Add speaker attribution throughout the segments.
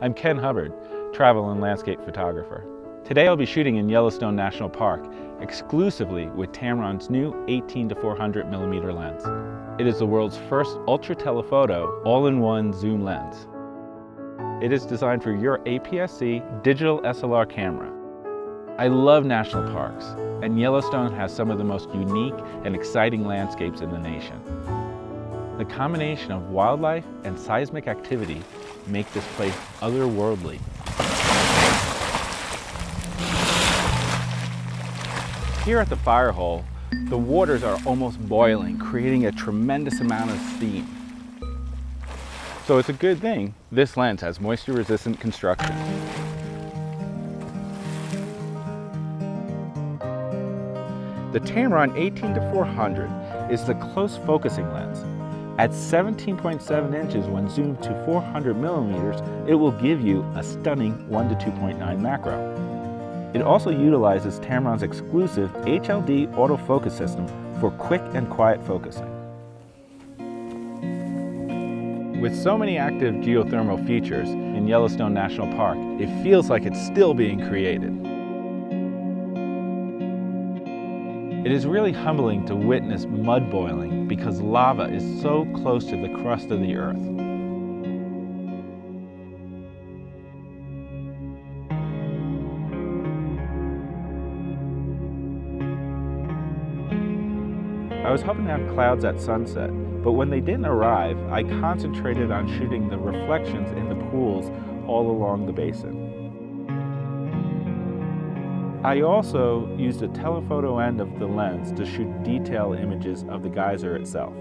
Speaker 1: I'm Ken Hubbard, travel and landscape photographer. Today I'll be shooting in Yellowstone National Park, exclusively with Tamron's new 18 to 400 millimeter lens. It is the world's first ultra telephoto all-in-one zoom lens. It is designed for your APS-C digital SLR camera. I love national parks, and Yellowstone has some of the most unique and exciting landscapes in the nation. The combination of wildlife and seismic activity make this place otherworldly. Here at the Firehole, the waters are almost boiling, creating a tremendous amount of steam. So it's a good thing this lens has moisture resistant construction. The Tamron 18 to 400 is the close focusing lens at 17.7 inches when zoomed to 400 millimeters, it will give you a stunning 1 to 2.9 macro. It also utilizes Tamron's exclusive HLD autofocus system for quick and quiet focusing. With so many active geothermal features in Yellowstone National Park, it feels like it's still being created. It is really humbling to witness mud boiling because lava is so close to the crust of the earth. I was hoping to have clouds at sunset, but when they didn't arrive, I concentrated on shooting the reflections in the pools all along the basin. I also used a telephoto end of the lens to shoot detail images of the geyser itself.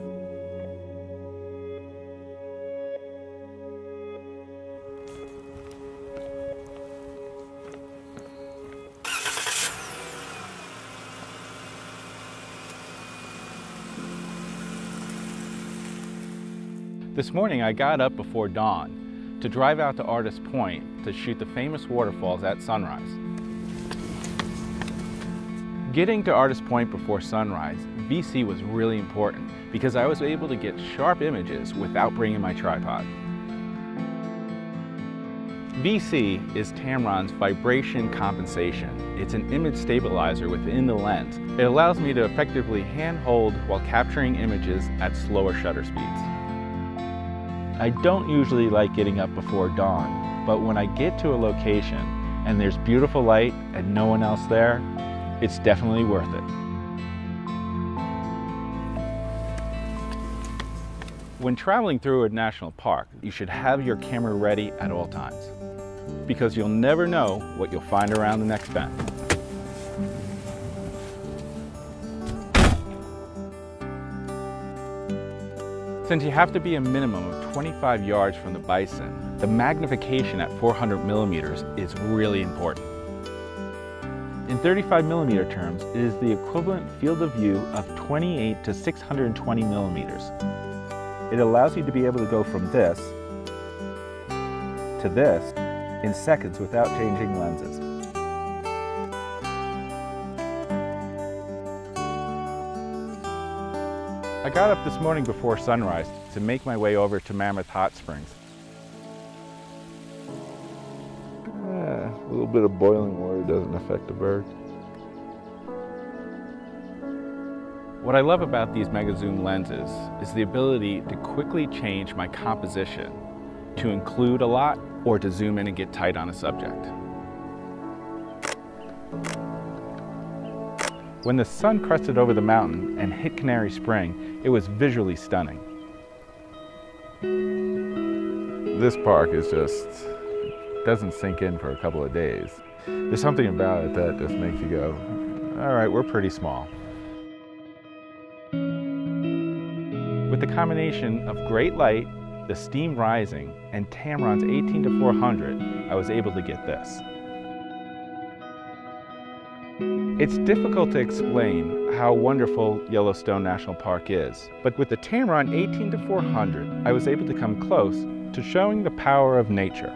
Speaker 1: This morning I got up before dawn to drive out to Artist Point to shoot the famous waterfalls at sunrise. Getting to Artist Point before sunrise, VC was really important because I was able to get sharp images without bringing my tripod. VC is Tamron's vibration compensation. It's an image stabilizer within the lens. It allows me to effectively handhold while capturing images at slower shutter speeds. I don't usually like getting up before dawn, but when I get to a location and there's beautiful light and no one else there, it's definitely worth it. When traveling through a national park, you should have your camera ready at all times because you'll never know what you'll find around the next bend. Since you have to be a minimum of 25 yards from the bison, the magnification at 400 millimeters is really important. In 35 millimeter terms, it is the equivalent field of view of 28 to 620 millimeters. It allows you to be able to go from this to this in seconds without changing lenses. I got up this morning before sunrise to make my way over to Mammoth Hot Springs.
Speaker 2: Eh, a little bit of boiling water doesn't affect the bird.
Speaker 1: What I love about these mega zoom lenses is the ability to quickly change my composition to include a lot or to zoom in and get tight on a subject. When the sun crested over the mountain and hit Canary Spring, it was visually stunning.
Speaker 2: This park is just doesn't sink in for a couple of days. There's something about it that just makes you go, all right, we're pretty small.
Speaker 1: With the combination of great light, the steam rising, and Tamron's 18 to 400, I was able to get this. It's difficult to explain how wonderful Yellowstone National Park is, but with the Tamron 18 to 400, I was able to come close to showing the power of nature.